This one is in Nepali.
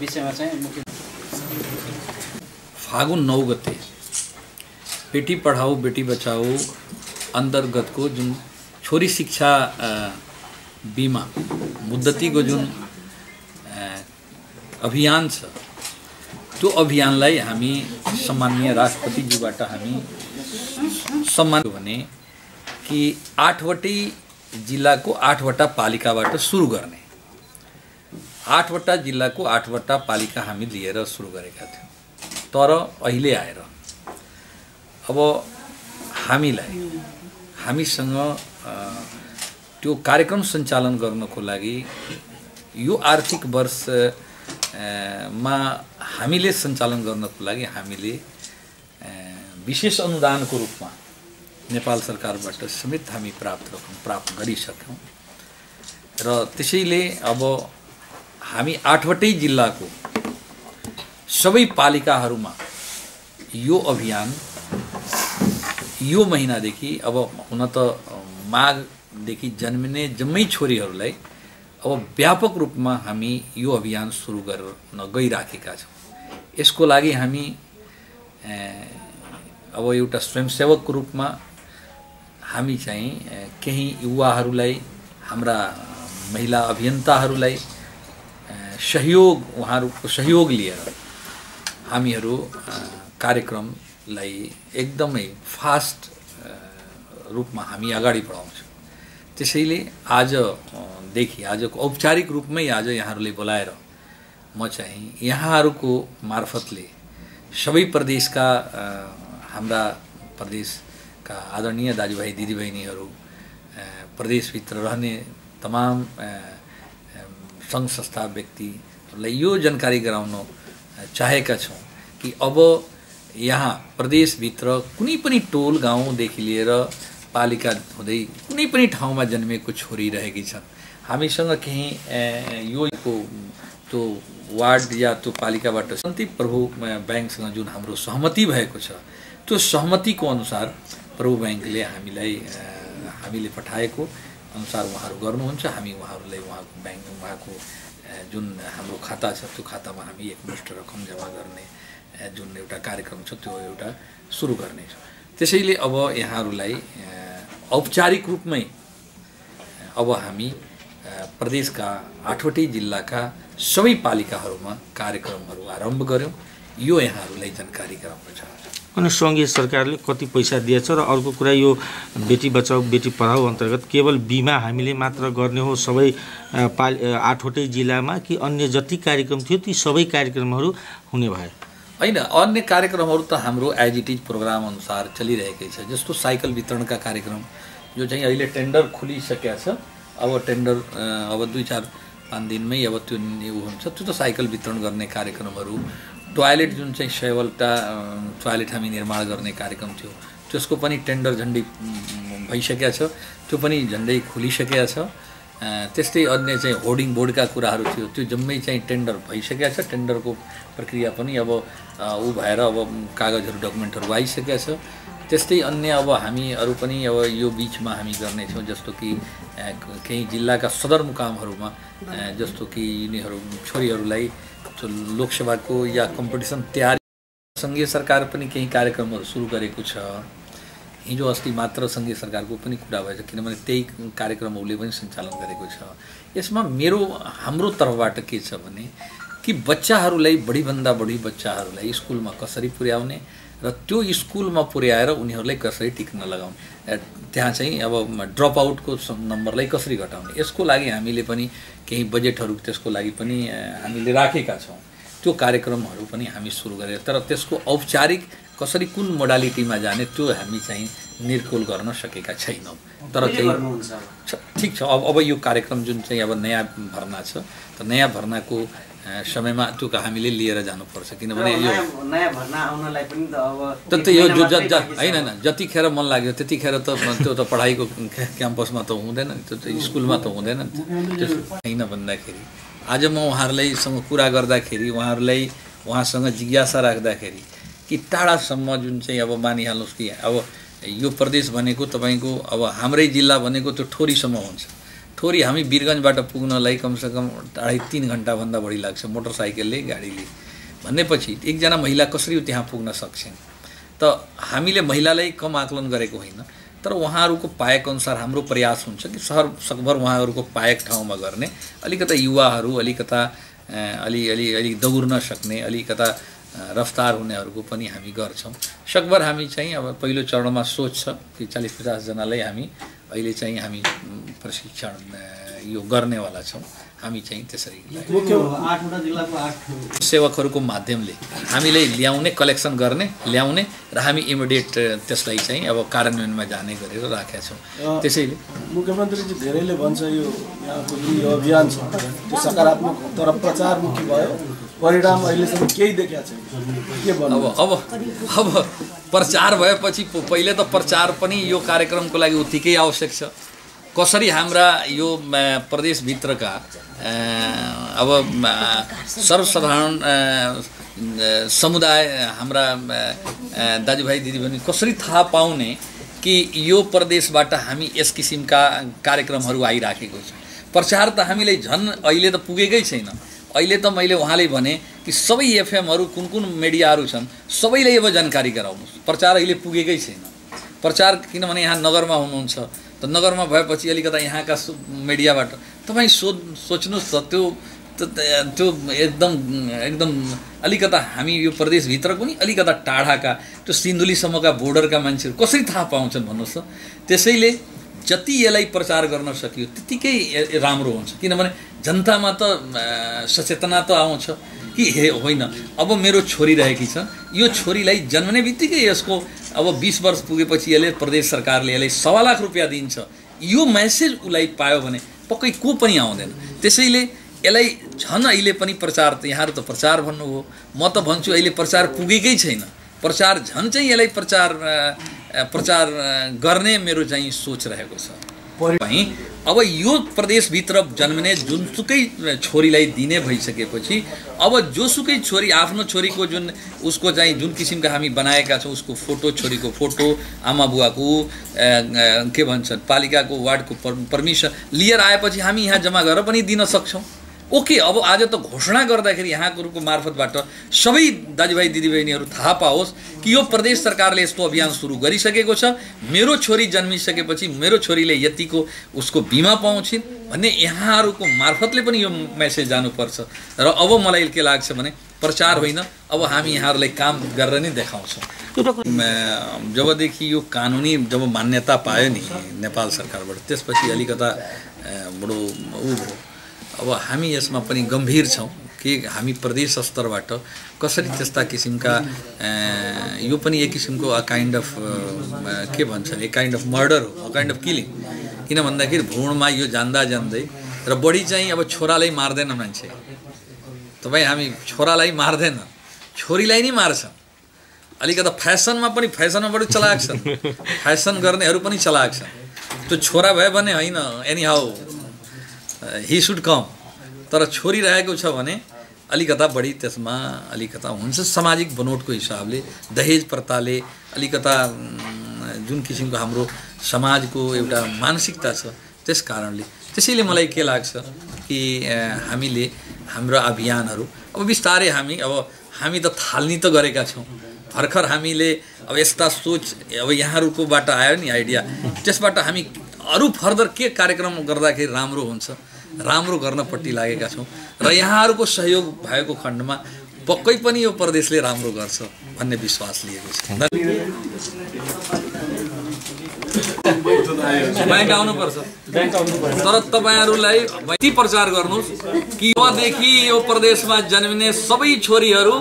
विषयमा चाहिँ मुख्य फागुन नौ गते। बेटी पढाऊ बेटी बचाऊ अन्तर्गतको जुन छोरी शिक्षा बिमा मुद्दतीको जुन अभियान छ त्यो अभियानलाई हामी सम्माननीय राष्ट्रपतिज्यूबाट हामी सम्मान भने कि आठवटै जिल्लाको आठवटा पालिकाबाट सुरु गर्ने। आठवटा जिल्लाको आठवटा पालिका हामी लिएर सुरु गरेका थियौँ। तर अहिले आएर अब हामीलाई हामीसँग त्यो कार्यक्रम सञ्चालन गर्नको लागि यो आर्थिक वर्ष अ, मा हामीले सञ्चालन गर्नको लागि हामीले विशेष अनुदानको रूपमा नेपाल सरकारबाट समेत हामी प्राप्त रकम प्राप्त गरिसक्यौँ। र त्यसैले अब हामी आठवटै जिल्लाको सबै पालिकाहरूमा यो अभियान यो महिनादेखि अब हुन त माघदेखि जन्मिने जम्मै छोरीहरूलाई अब व्यापक रूपमा हामी यो अभियान सुरु गर्न गइराखेका छौँ। यसको लागि हामी अब एउटा स्वयंसेवकको रूपमा हामी चाहिँ केही युवाहरूलाई हाम्रा महिला अभियन्ताहरूलाई सहयोग उहाँहरूको सहयोग लिएर हामीहरू कार्यक्रमलाई एकदमै फास्ट रूपमा हामी अगाडि बढाउँछौँ। त्यसैले आजदेखि आजको औपचारिक रूपमै आज यहाँहरूले बोलाएर म चाहिँ यहाँहरूको मार्फतले सबै प्रदेशका हाम्रा प्रदेशका आदरणीय दाजुभाइ दिदीबहिनीहरू प्रदेशभित्र रहने तमाम सङ्घ संस्था व्यक्तिहरूलाई यो जानकारी गराउन चाहेका छौँ कि अब यहाँ प्रदेशभित्र कुनै पनि टोल गाउँदेखि लिएर पालिका हुँदै कुनै पनि ठाउँमा जन्मेको छोरी रहेकी छन् हामीसँग केही योको त्यो वार्ड या त्यो पालिकाबाट शान्ति प्रभु ब्याङ्कसँग जुन हाम्रो सहमति भएको छ त्यो सहमतिको अनुसार प्रभु ब्याङ्कले हामीलाई हामीले पठाएको अनुसार उहाँहरू गर्नुहुन्छ हामी उहाँहरूलाई उहाँको ब्याङ्क उहाँको जुन हाम्रो खाता छ त्यो खातामा हामी एकमुष्ट रकम जम्मा गर्ने जुन एउटा कार्यक्रम छ त्यो एउटा सुरु गर्नेछौँ त्यसैले अब यहाँहरूलाई औपचारिक रूपमै अब हामी प्रदेशका आठवटै जिल्लाका सबै पालिकाहरूमा कार्यक्रमहरू आरम्भ गऱ्यौँ। यो यहाँहरूलाई जानकारी गराउन चाहन्छु। अनि सङ्घीय सरकारले कति पैसा दिएछ र अर्को कुरा यो बेटी बचाऊ बेटी पढाऊ अन्तर्गत केवल बिमा हामीले मात्र गर्ने हो सबै पाल आठवटै जिल्लामा कि अन्य जति कार्यक्रम थियो ती सबै कार्यक्रमहरू हुने भए? होइन अन्य कार्यक्रमहरू त हाम्रो एज इट इज प्रोग्राम अनुसार चलिरहेकै छ। जस्तो साइकल वितरणका कार्यक्रम जो चाहिँ अहिले टेन्डर खुलिसकेका छ। अब टेन्डर अब दुई चार पाँच दिनमै अब त्यो हुन्छ। त्यो त साइकल वितरण गर्ने कार्यक्रमहरू टोयलेट जुन चाहिँ सयवटा टोयलेट हामी निर्माण गर्ने कार्यक्रम थियो त्यसको पनि टेन्डर झन्डै भइसकेका छ। त्यो पनि झन्डै खुलिसकेका छ। त्यस्तै अन्य चाहिँ होर्डिङ बोर्डका कुराहरू थियो त्यो जम्मै चाहिँ टेन्डर भइसकेका छ। टेन्डरको प्रक्रिया पनि अब ऊ भएर अब कागजहरू डकुमेन्टहरू आइसकेका छ। त्यस्तै अन्य अब हामी अरू पनि अब यो बिचमा हामी गर्नेछौँ जस्तो कि केही जिल्लाका सदरमुकामहरूमा जस्तो कि यिनीहरू छोरीहरूलाई लोकसभाको या कम्पिटिसन तयारी सङ्घीय सरकार पनि केही कार्यक्रमहरू सुरु गरेको छ। हिजो अस्ति मात्र सङ्घीय सरकारको पनि कुरा भएछ किनभने त्यही कार्यक्रम उसले पनि सञ्चालन गरेको छ। यसमा मेरो हाम्रो तर्फबाट के छ भने कि बच्चाहरूलाई बढीभन्दा बढी बच्चाहरूलाई स्कुलमा कसरी पुर्याउने र त्यो स्कुलमा पुर्याएर उनीहरूलाई कसरी टिक्न लगाउने। त्यहाँ चाहिँ अब ड्रप आउटको नम्बरलाई कसरी घटाउने? यसको लागि हामीले पनि केही बजेटहरू त्यसको लागि पनि हामीले राखेका छौँ। त्यो कार्यक्रमहरू पनि हामी सुरु गरेर तर त्यसको औपचारिक कसरी कुन मोडालिटीमा जाने त्यो हामी चाहिँ निर्कुल गर्न सकेका छैनौँ। तर के चाहिँ गर्नुहुन्छ अब? छ- ठिक छ। अब अब यो कार्यक्रम जुन चाहिँ अब नयाँ भर्ना छ त नयाँ भर्नाको समयमा त्यो हामीले लिएर जानुपर्छ किनभने यो नयाँ नयाँ भर्ना आउनलाई पनि त यो जो। होइन होइन जतिखेर मन लाग्यो त्यतिखेर त त्यो त पढाइको क्या- क्याम्पसमा त हुँदैन नि त्यो त स्कुलमा त हुँदैन नि होइन भन्दाखेरि आज म उहाँहरूलाईसँग कुरा गर्दाखेरि उहाँहरूलाई उहाँसँग जिज्ञासा राख्दाखेरि कि टाढासम्म जुन चाहिँ अब मानिहाल्नुहोस् कि अब यो प्रदेश भनेको तपाईँको अब हाम्रै जिल्ला भनेको त्यो ठोरीसम्म हुन्छ थोरी हामी वीरगन्जबाट पुग्नलाई कमसेकम अढाई तिन घन्टाभन्दा बढी लाग्छ मोटरसाइकलले गाडीले। भनेपछि एकजना महिला कसरी त्यहाँ पुग्न सक्छन्? त हामीले महिलालाई कम आकलन गरेको होइन तर उहाँहरूको पाएको अनुसार हाम्रो प्रयास हुन्छ कि सहर सकभर उहाँहरूको पाएक ठाउँमा गर्ने अलिकता युवाहरू अलिकता अलि अलि अलिक दौड्न सक्ने अलिकता रफ्तार हुनेहरूको पनि हामी गर्छौँ। सकभर हामी चाहिँ अब पहिलो चरणमा सोच छ कि चालिस पचासजनालाई हामी अहिले चाहिँ हामी प्रशिक्षण यो गर्नेवाला छौँ। हामी चाहिँ त्यसरी सेवकहरूको माध्यमले हामीले ल्याउने कलेक्सन गर्ने ल्याउने र हामी इमिडिएट त्यसलाई चाहिँ अब कार्यान्वयनमा जाने गरेर राखेका छौँ। त्यसैले मुख्यमन्त्रीजी धेरैले भन्छ यो यहाँको जुन यो अभियान छ। त्यो सकारात्मक तर प्रचारमुखी भयो। परिणाम अहिलेसम्म केही देखाएको छैन। अब अब प्रचार भएपछि पहिले त प्रचार पनि यो कार्यक्रमको लागि उत्तिकै आवश्यक छ। कसरी हाम्रा यो प्रदेशभित्रका अब सर्वसाधारण समुदाय हाम्रा दाजुभाइ दिदीबहिनी कसरी थाहा पाउने कि यो प्रदेशबाट हामी यस किसिमका कार्यक्रमहरू आइराखेको छ? प्रचार त हामीलाई झन् अहिले त पुगेकै छैन। अहिले त मैले उहाँले भने कि सबै एफएमहरू कुन कुन मिडियाहरू छन् सबैले अब जानकारी गराउनुहोस्। प्रचार अहिले पुगेकै छैन। प्रचार किनभने यहाँ नगरमा हुनुहुन्छ। त नगरमा भएपछि अलिकता यहाँका सु- मिडियाबाट तपाईँ सोध सोच्नुहोस् त त्यो त्यो एकदम एकदम अलिकता हामी यो प्रदेशभित्रको नि अलिकता टाढाका त्यो सिन्धुलीसम्मका बोर्डरका मान्छेहरू कसरी थाहा पाउँछन् भन्नुहोस् त। त्यसैले जति यसलाई प्रचार गर्न सकियो त्यतिकै राम्रो हुन्छ। किनभने जनतामा त सचेतना त आउँछ कि हे होइन। अब मेरो छोरी रहेकी छ यो छोरीलाई जन्मने बित्तिकै यसको अब बिस वर्ष पुगेपछि यसले प्रदेश सरकारले यसलाई सवा लाख रुपियाँ दिन्छ। यो मेसेज उसलाई पायो भने पक्कै को पनि आउँदैन। त्यसैले यसलाई झन् अहिले पनि प्रचार त यहाँहरू त प्रचार भन्नुभयो। म त भन्छु अहिले प्रचार पुगेकै छैन। प्रचार झन् चाहिँ यसलाई प्रचार प्रचार गर्ने मेरो चाहिँ सोच रहेको छ। अब यो प्रदेशभित्र जन्मिने जुनसुकै छोरीलाई दिने भइसकेपछि अब जोसुकै छोरी आफ्नो छोरीको जुन उसको चाहिँ जुन किसिमका हामी बनाएका छौँ उसको फोटो छोरीको फोटो आमा बुवाको के भन्छन् पालिकाको वार्डको पर पर्मिसन लिएर आएपछि हामी यहाँ जम्मा गरेर पनि दिन सक्छौँ। ओके अब आज त घोषणा गर्दाखेरि यहाँहरूको मार्फतबाट सबै दाजुभाइ दिदीबहिनीहरू थाहा पाओस् कि यो प्रदेश सरकारले यस्तो अभियान सुरु गरिसकेको छ। मेरो छोरी जन्मिसकेपछि मेरो छोरीले यतिको उसको बिमा पाउँछिन् भन्ने यहाँहरूको मार्फतले पनि यो मेसेज जानुपर्छ। र अब मलाई के लाग्छ भने प्रचार होइन अब हामी यहाँहरूलाई काम गरेर नै देखाउँछौँ। जबदेखि यो कानुनी जब मान्यता पायो नि नेपाल सरकारबाट त्यसपछि अलिकता बडो ऊ भयो। अब हामी यसमा पनि गम्भीर छौँ कि हामी प्रदेश स्तरबाट कसरी त्यस्ता किसिमका यो पनि एक किसिमको अ काइन्ड अफ के भन्छन् ए काइन्ड अफ मर्डर हो अ काइन्ड अफ किलिङ किन भन्दाखेरि भ्रूणमा यो जान्दा जान्दै र बढी चाहिँ अब छोरालाई मार्दैन मान्छे। तपाईँ हामी छोरालाई मार्दैन छोरीलाई नै मार्छ अलिकता फेसनमा पनि फेसनमा बढी चलाक छन् फेसन गर्नेहरू पनि चलाक छन् त्यो छोरा भयो भने होइन anyhow he should come तर छोरी रहेको छ भने अलिकता बढी त्यसमा अलिकता हुन्छ। सामाजिक बनोटको हिसाबले दहेज प्रथाले अलिकता जुन किसिमको हाम्रो समाजको एउटा मानसिकता छ त्यस कारणले। त्यसैले मलाई के लाग्छ कि हामीले हाम्रो अभियानहरू अब बिस्तारै हामी अब हामी त थाल्ने त गरेका छौँ। भर्खर हामीले अब यस्ता सोच अब यहाँहरूकोबाट आयो नि आइडिया। त्यसबाट हामी अरू फर्दर के कार्यक्रम गर्दाखेरि राम्रो हुन्छ? राम्रो गर्नपट्टि लागेका छौँ। र यहाँहरूको सहयोग भएको खण्डमा पक्कै पनि यो प्रदेशले राम्रो गर्छ भन्ने विश्वास लिएको छ। ब्याङ्क आउनुपर्छ। तर तपाईँहरूलाई प्रचार गर्नुहोस् कि योदेखि यो प्रदेशमा जन्मिने सबै छोरीहरू